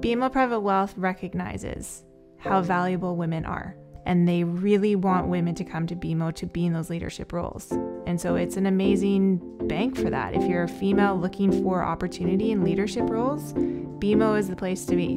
BMO Private Wealth recognizes how valuable women are, and they really want women to come to BMO to be in those leadership roles. And so it's an amazing bank for that. If you're a female looking for opportunity in leadership roles, BMO is the place to be.